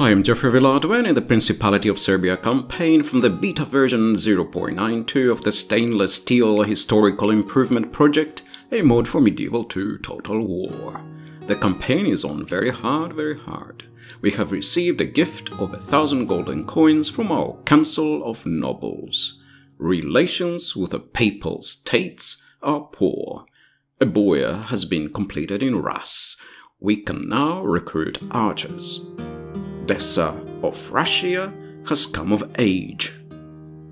I am Geoffrey Villehardouin in the Principality of Serbia campaign from the beta version 0.92 of the Stainless Steel Historical Improvement Project, a mod for Medieval 2 Total War. The campaign is on very hard, very hard. We have received a gift of a thousand golden coins from our Council of Nobles. Relations with the Papal States are poor. A boyar has been completed in Ras. We can now recruit archers. Dessa of Russia has come of age.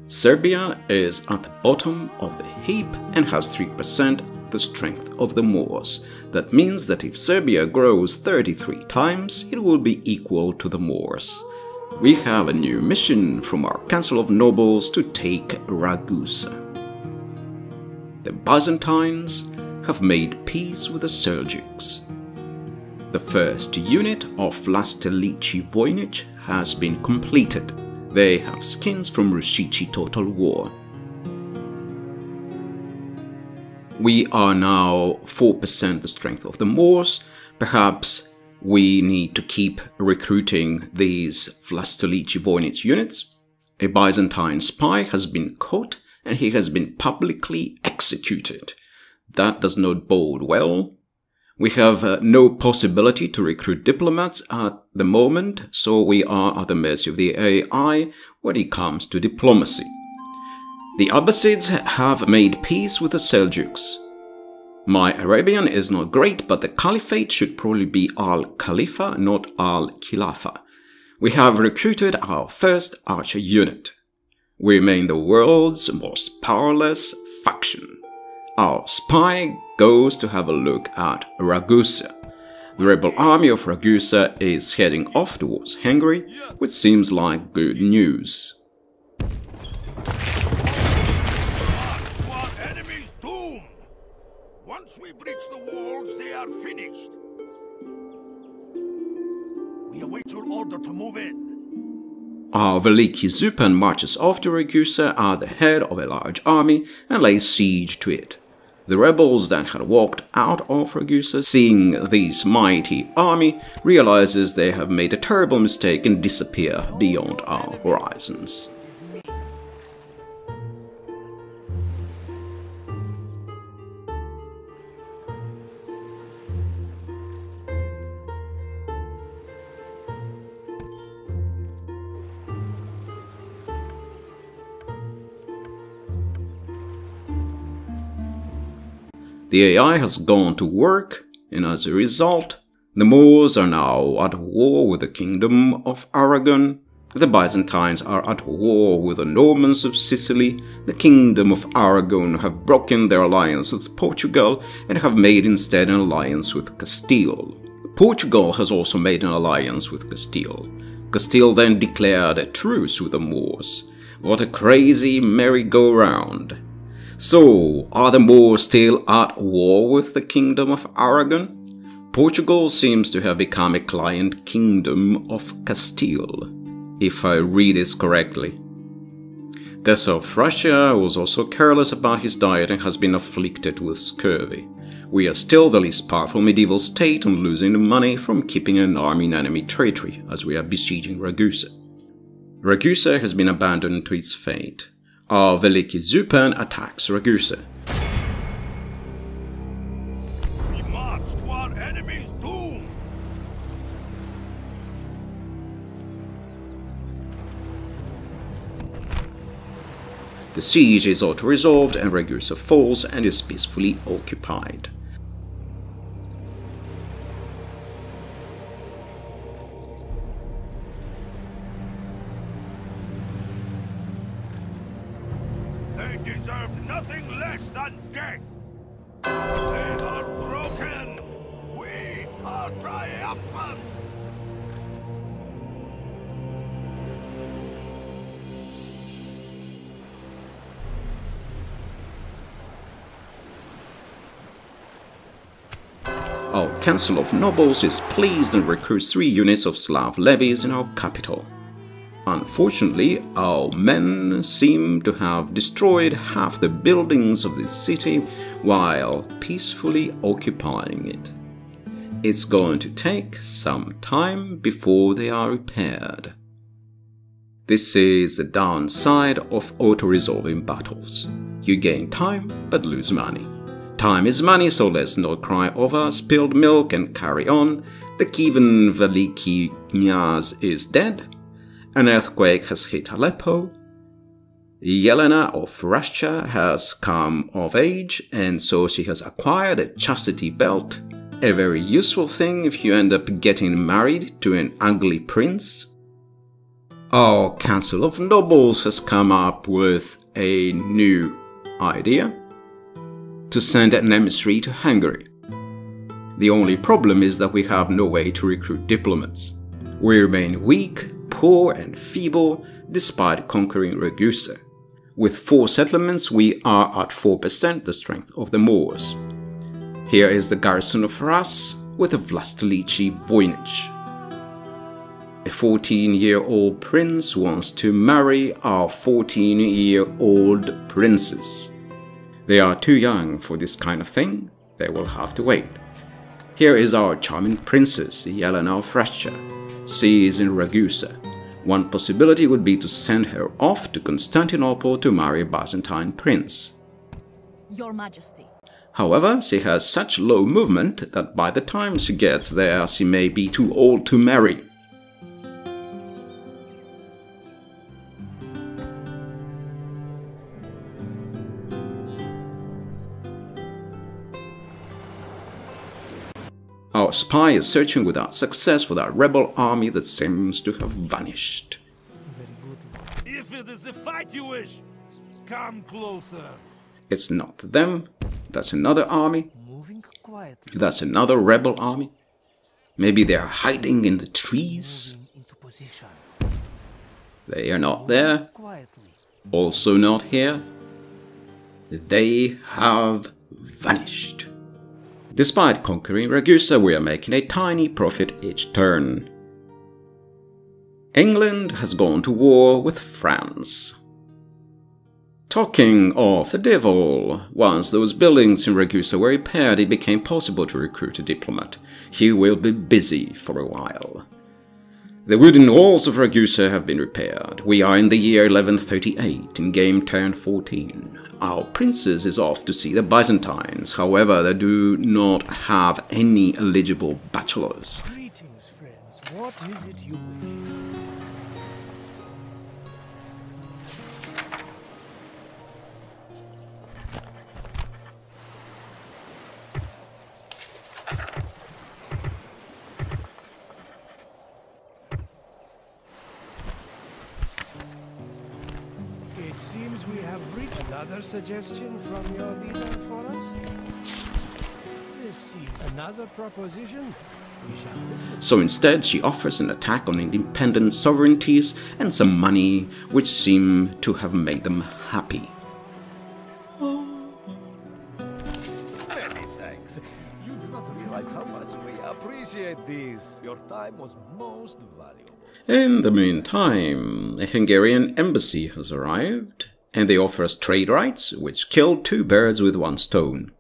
Serbia is at the bottom of the heap and has 3% the strength of the Moors. That means that if Serbia grows 33 times, it will be equal to the Moors. We have a new mission from our Council of Nobles to take Ragusa. The Byzantines have made peace with the Seljuks. The first unit of Vlastelici Voynich has been completed. They have skins from Rushici Total War. We are now 4% the strength of the Moors. Perhaps we need to keep recruiting these Vlastelici Voynich units. A Byzantine spy has been caught and he has been publicly executed. That does not bode well. We have uh, no possibility to recruit diplomats at the moment, so we are at the mercy of the AI when it comes to diplomacy. The Abbasids have made peace with the Seljuks. My Arabian is not great, but the Caliphate should probably be Al Khalifa, not Al Khilafa. We have recruited our first archer unit. We remain the world's most powerless faction. Our spy goes to have a look at Ragusa. The rebel army of Ragusa is heading off towards Hungary, which seems like good news. Once we breach the walls, they are finished. We await your order to move in. Our Veliki Zupan marches off to Ragusa at the head of a large army and lays siege to it. The rebels that had walked out of Ragusa, seeing this mighty army, realizes they have made a terrible mistake and disappear beyond our horizons. The AI has gone to work, and as a result, the Moors are now at war with the Kingdom of Aragon, the Byzantines are at war with the Normans of Sicily, the Kingdom of Aragon have broken their alliance with Portugal and have made instead an alliance with Castile. Portugal has also made an alliance with Castile. Castile then declared a truce with the Moors. What a crazy merry-go-round. So, are the Moors still at war with the Kingdom of Aragon? Portugal seems to have become a client kingdom of Castile, if I read this correctly. Dessa of Russia was also careless about his diet and has been afflicted with scurvy. We are still the least powerful medieval state and losing the money from keeping an army in enemy territory as we are besieging Ragusa. Ragusa has been abandoned to its fate our Veliki Zupan attacks Ragusa. We march to our enemy's doom. The siege is auto-resolved and Ragusa falls and is peacefully occupied. Council of Nobles is pleased and recruits three units of Slav levies in our capital. Unfortunately, our men seem to have destroyed half the buildings of the city while peacefully occupying it. it's going to take some time before they are repaired. This is the downside of auto-resolving battles. You gain time, but lose money. Time is money, so let's not cry over spilled milk and carry on. The Kievan Veliki Knyaz is dead. An earthquake has hit Aleppo. Yelena of Russia has come of age, and so she has acquired a chastity belt, a very useful thing if you end up getting married to an ugly prince. Our Council of Nobles has come up with a new idea to send an emissary to Hungary. The only problem is that we have no way to recruit diplomats. We remain weak, poor, and feeble despite conquering Ragusa. With four settlements, we are at 4% the strength of the Moors. Here is the garrison of Ras with a Vlastelici Voynich. A 14 year old prince wants to marry our 14 year old princess. They are too young for this kind of thing, they will have to wait. Here is our charming princess, Yelena of Russia. She is in Ragusa. One possibility would be to send her off to Constantinople to marry a Byzantine prince. Your Majesty. However, she has such low movement that by the time she gets there she may be too old to marry. Our spy is searching without success for that rebel army that seems to have vanished. If it is a fight you wish, come closer. It's not them, that's another army, Moving quietly, that's another rebel army. Maybe they are hiding in the trees. moving into position. They are not there, Quietly. also not here. They have vanished. Despite conquering Ragusa, we are making a tiny profit each turn. England has gone to war with France. Talking of the devil, once those buildings in Ragusa were repaired, it became possible to recruit a diplomat. He will be busy for a while. The wooden walls of Ragusa have been repaired. We are in the year 1138, in game turn 14. Our princess is off to see the Byzantines, however, they do not have any eligible bachelors. Greetings, friends. What is it you wish? Suggestion from your leader for us. Let's see, another proposition? We shall listen. So instead, she offers an attack on independent sovereignties and some money, which seem to have made them happy. Many thanks. You do not realize how much we appreciate this. Your time was most valuable. In the meantime, a Hungarian embassy has arrived, and they offer us trade rights, which kill two birds with one stone.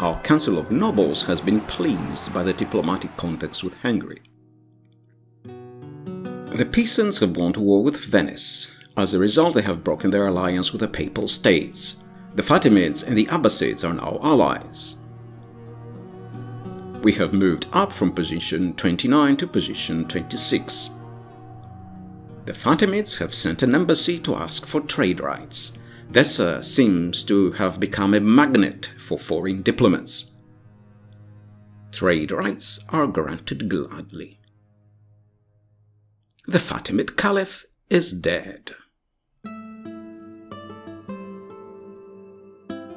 Our Council of Nobles has been pleased by the diplomatic contacts with Hungary. The Pisans have gone to war with Venice. As a result, they have broken their alliance with the Papal States. The Fatimids and the Abbasids are now allies. We have moved up from position 29 to position 26. The Fatimids have sent an embassy to ask for trade rights. Dessa seems to have become a magnet for foreign diplomats. Trade rights are granted gladly. The Fatimid Caliph is dead.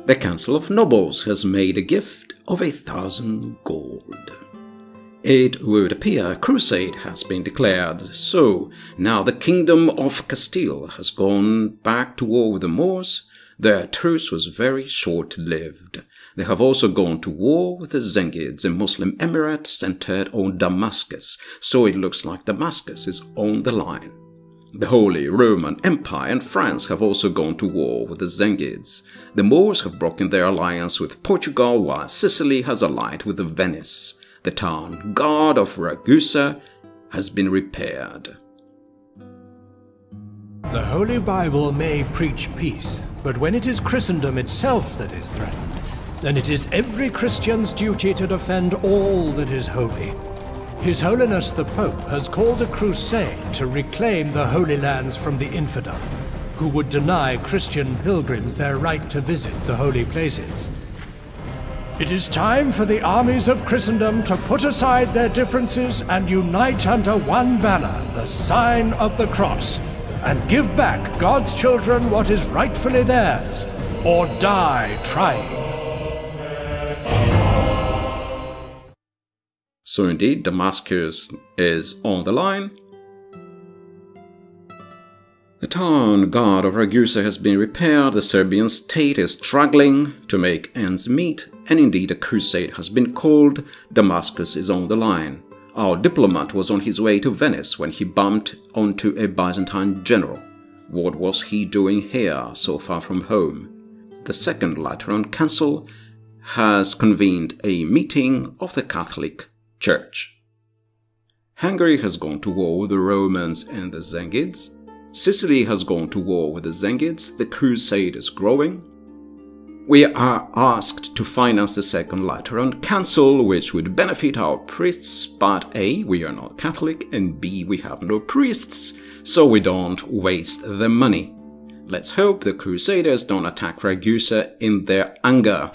The Council of Nobles has made a gift of a thousand gold. It would appear a crusade has been declared, so now the kingdom of Castile has gone back to war with the Moors. Their truce was very short lived. They have also gone to war with the Zengids, a Muslim emirate centered on Damascus, so it looks like Damascus is on the line. The Holy Roman Empire and France have also gone to war with the Zengids. The Moors have broken their alliance with Portugal while Sicily has allied with Venice. The town guard of Ragusa has been repaired. The Holy Bible may preach peace, but when it is Christendom itself that is threatened, then it is every Christian's duty to defend all that is holy. His Holiness the Pope has called a crusade to reclaim the Holy Lands from the infidel, who would deny Christian pilgrims their right to visit the holy places. It is time for the armies of Christendom to put aside their differences and unite under one banner, the sign of the cross, and give back God's children what is rightfully theirs, or die trying. So indeed, Damascus is on the line. The town guard of Ragusa has been repaired, the Serbian state is struggling to make ends meet, and indeed a crusade has been called, Damascus is on the line. Our diplomat was on his way to Venice when he bumped onto a Byzantine general. What was he doing here, so far from home? The Second Lateran Council has convened a meeting of the Catholic Church. Hungary has gone to war with the Romans and the Zengids. Sicily has gone to war with the Zengids. The crusade is growing. We are asked to finance the Second Lateran Council, which would benefit our priests, but A, we are not Catholic, and B, we have no priests, so we don't waste the money. Let's hope the Crusaders don't attack Ragusa in their anger.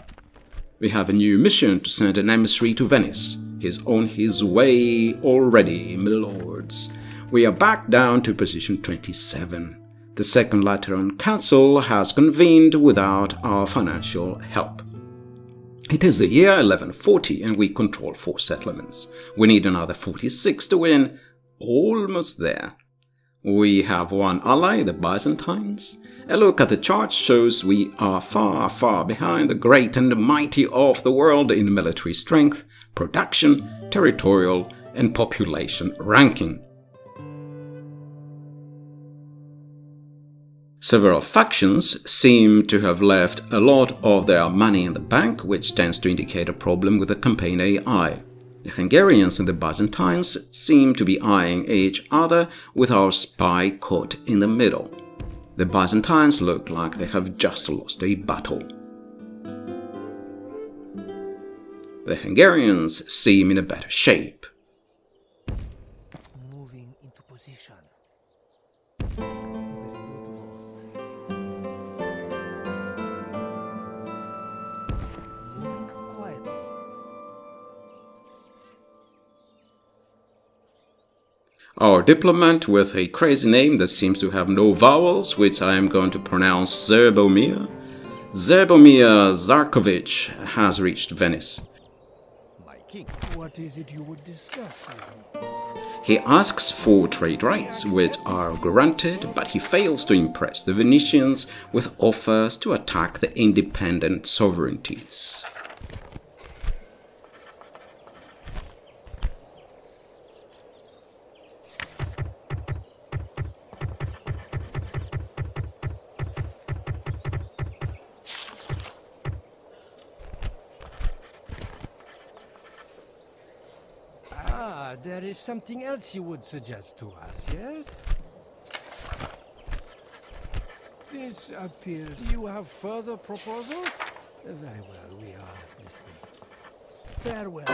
We have a new mission to send an emissary to Venice. He's on his way already, my lords. We are back down to position 27. The Second Lateran Council has convened without our financial help. It is the year 1140 and we control four settlements. We need another 46 to win. Almost there. We have one ally, the Byzantines. A look at the chart shows we are far, far behind the great and mighty of the world in military strength, production, territorial, and population ranking. Several factions seem to have left a lot of their money in the bank, which tends to indicate a problem with the campaign AI. The Hungarians and the Byzantines seem to be eyeing each other with our spy caught in the middle. The Byzantines look like they have just lost a battle. The Hungarians seem in a better shape. Our diplomat with a crazy name that seems to have no vowels, which I am going to pronounce Zerbomir. Zerbomir Zarkovich has reached Venice. My king. What is it you would discuss with me? He asks for trade rights, which are granted, but he fails to impress the Venetians with offers to attack the independent sovereignties. Is something else you would suggest to us, yes? This appears... You have further proposals? Very well, we are listening. Farewell.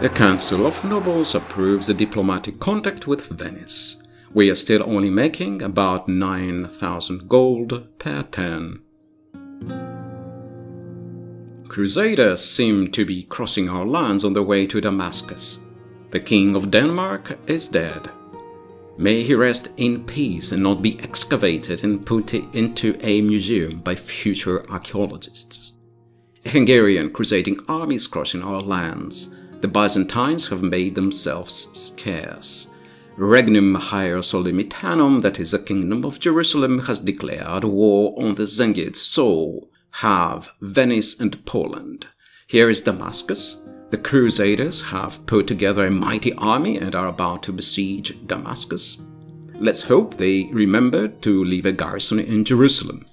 The Council of Nobles approves the diplomatic contact with Venice. We are still only making about 9,000 gold per turn. Crusaders seem to be crossing our lands on their way to Damascus. The King of Denmark is dead. May he rest in peace and not be excavated and put into a museum by future archaeologists. A Hungarian crusading army is crossing our lands. The Byzantines have made themselves scarce. Regnum Hierosolimitanum, that is the Kingdom of Jerusalem, has declared war on the Zengids, so have Venice and Poland. Here is Damascus. The Crusaders have put together a mighty army and are about to besiege Damascus. Let's hope they remember to leave a garrison in Jerusalem.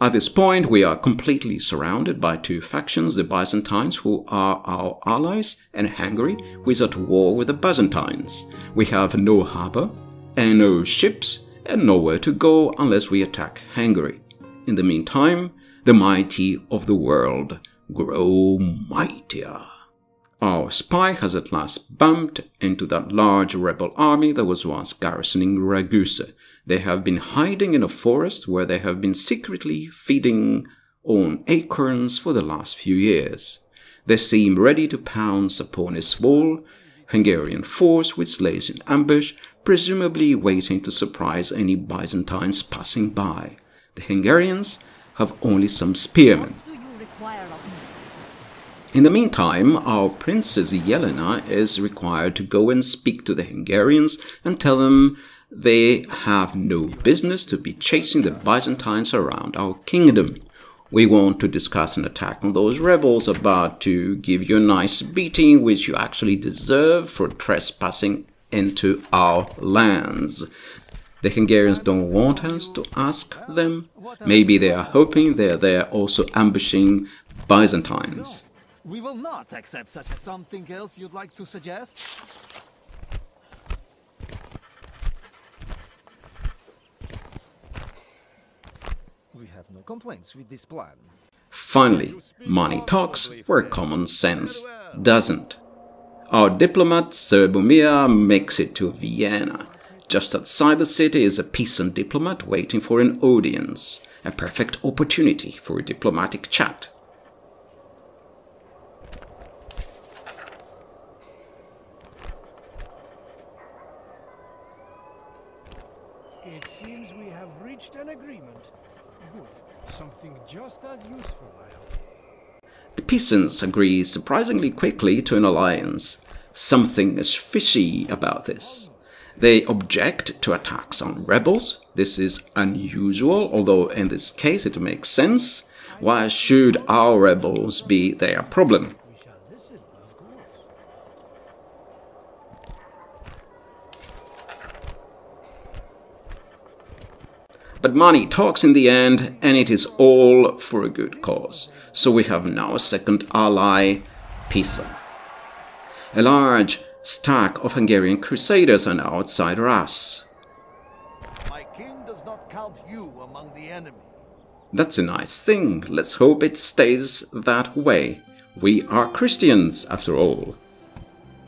At this point, we are completely surrounded by two factions the Byzantines, who are our allies, and Hungary, who is at war with the Byzantines. We have no harbor, and no ships, and nowhere to go unless we attack Hungary. In the meantime, the mighty of the world grow mightier. Our spy has at last bumped into that large rebel army that was once garrisoning Ragusa. They have been hiding in a forest where they have been secretly feeding on acorns for the last few years. They seem ready to pounce upon a small Hungarian force which lays in ambush, presumably waiting to surprise any Byzantines passing by. The Hungarians have only some spearmen. What do you require of me? In the meantime, our Princess Yelena is required to go and speak to the Hungarians and tell them they have no business to be chasing the Byzantines around our kingdom. We want to discuss an attack on those rebels about to give you a nice beating which you actually deserve for trespassing into our lands. The Hungarians don't want us to ask them. Maybe they are hoping they're there also ambushing Byzantines. We will not accept such a something else you'd like to suggest. We have no complaints with this plan. Finally, money talks where common sense doesn't. Our diplomat Serbomir makes it to Vienna. Just outside the city is a Pisan diplomat waiting for an audience, a perfect opportunity for a diplomatic chat. It seems we have reached an agreement. Good. Something just as useful, I hope. The Pisans agree surprisingly quickly to an alliance. Something is fishy about this. They object to attacks on rebels. This is unusual, although in this case it makes sense. Why should our rebels be their problem? But money talks in the end, and it is all for a good cause. So we have now a second ally, Pisa. A large stack of Hungarian crusaders are now outside Ras. My king does not count you among the enemy. That's a nice thing. Let's hope it stays that way. We are Christians, after all.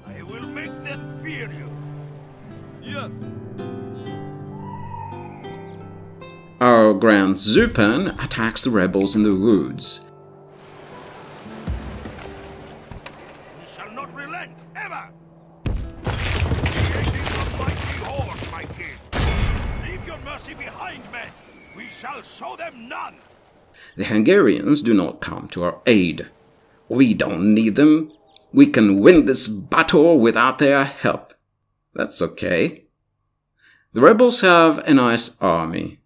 I will make them fear you. Yes. Our Grand Zupan attacks the rebels in the woods. The Hungarians do not come to our aid. We don't need them. We can win this battle without their help. That's okay. The rebels have a nice army.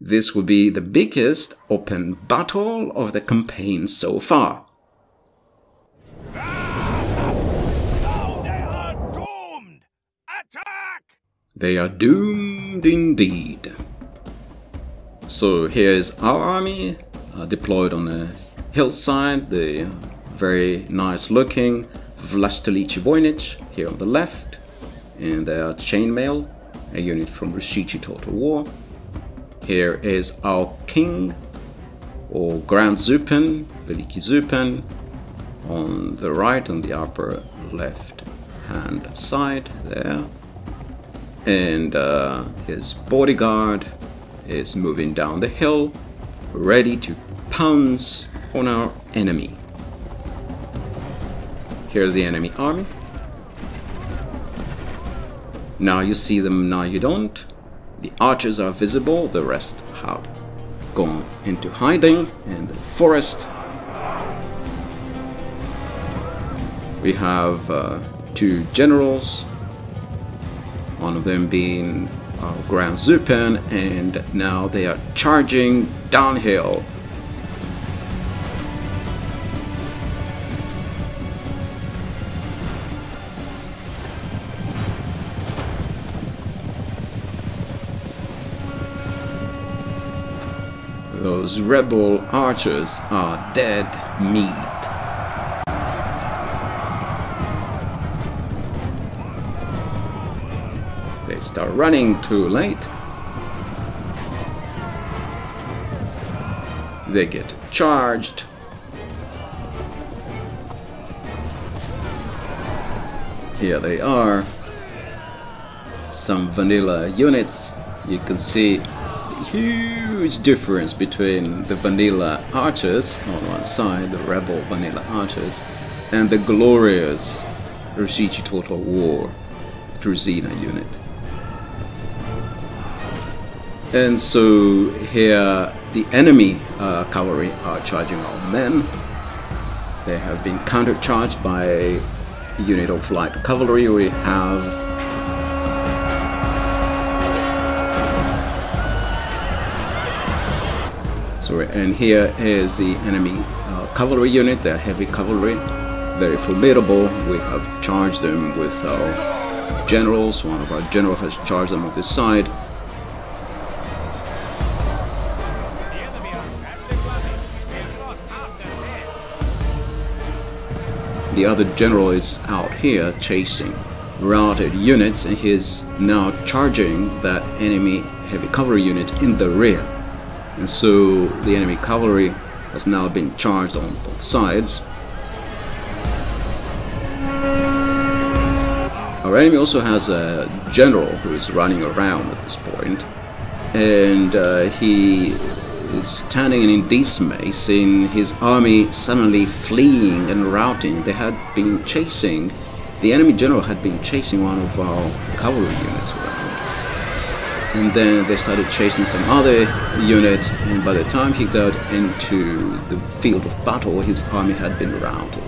This will be the biggest open battle of the campaign so far. They are doomed! Indeed. So here's our army uh, deployed on a hillside. The very nice looking Vlastelici Voynich here on the left. And their chainmail, a unit from Rushichi Total War. Here is our king, or Grand Zupan, Veliki Zupan, on the right, on the upper left hand side there. And uh, his bodyguard is moving down the hill, ready to pounce on our enemy. Here's the enemy army. Now you see them, now you don't. The archers are visible, the rest have gone into hiding in the forest. We have uh, two generals, one of them being uh, Grand Zupan and now they are charging downhill. Those rebel archers are dead meat. Start running too late. They get charged. Here they are. Some vanilla units. You can see the huge difference between the vanilla archers on one side, the rebel vanilla archers, and the glorious Rushichi Total War Druzina unit. And so here the enemy uh, cavalry are charging our men. They have been countercharged by a unit of light cavalry. We have sorry, and here is the enemy uh, cavalry unit. They're heavy cavalry, very formidable. We have charged them with our generals. One of our generals has charged them on this side. The other general is out here chasing routed units and he's now charging that enemy heavy cavalry unit in the rear. And so the enemy cavalry has now been charged on both sides. Our enemy also has a general who is running around at this point, and uh, he standing in dismay, seeing his army suddenly fleeing and routing. They had been chasing, the enemy general had been chasing one of our cavalry units around. And then they started chasing some other unit, and by the time he got into the field of battle, his army had been routed.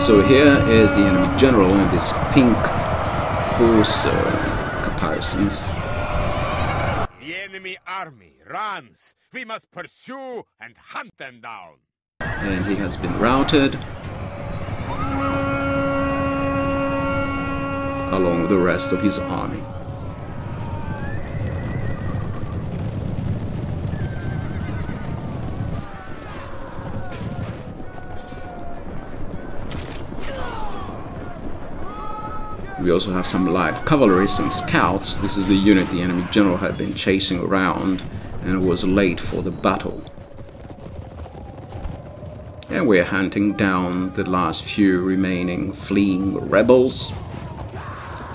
So here is the enemy general in this pink horse uh, caparisons. Enemy army runs. We must pursue and hunt them down. and he has been routed along with the rest of his army. We also have some light cavalry, some scouts. This is the unit the enemy general had been chasing around and was late for the battle. And we're hunting down the last few remaining fleeing rebels.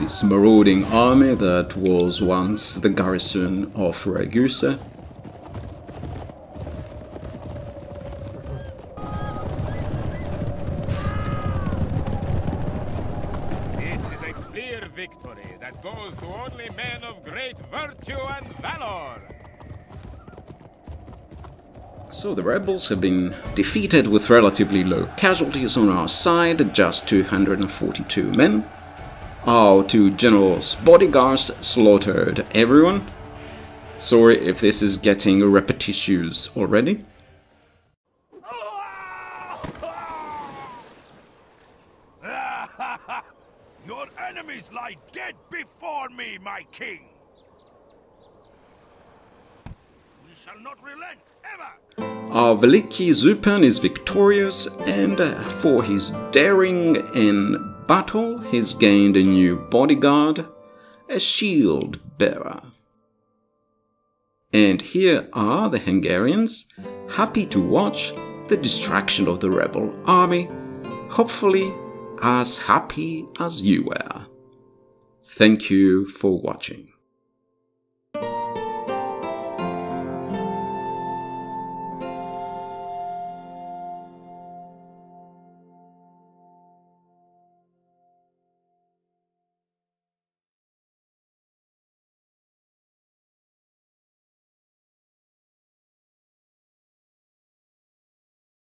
This marauding army that was once the garrison of Ragusa. This is a clear victory that goes to only men of great virtue and valor. So the rebels have been defeated with relatively low casualties on our side, just 242 men. Our two generals' bodyguards slaughtered everyone. Sorry if this is getting repetitious already. Your enemies lie dead before me, my king. We shall not relent ever. Our Veliki Zupan is victorious, and uh, for his daring in battle, he's gained a new bodyguard, a shield bearer. And here are the Hungarians, happy to watch the destruction of the rebel army, hopefully as happy as you were. Thank you for watching.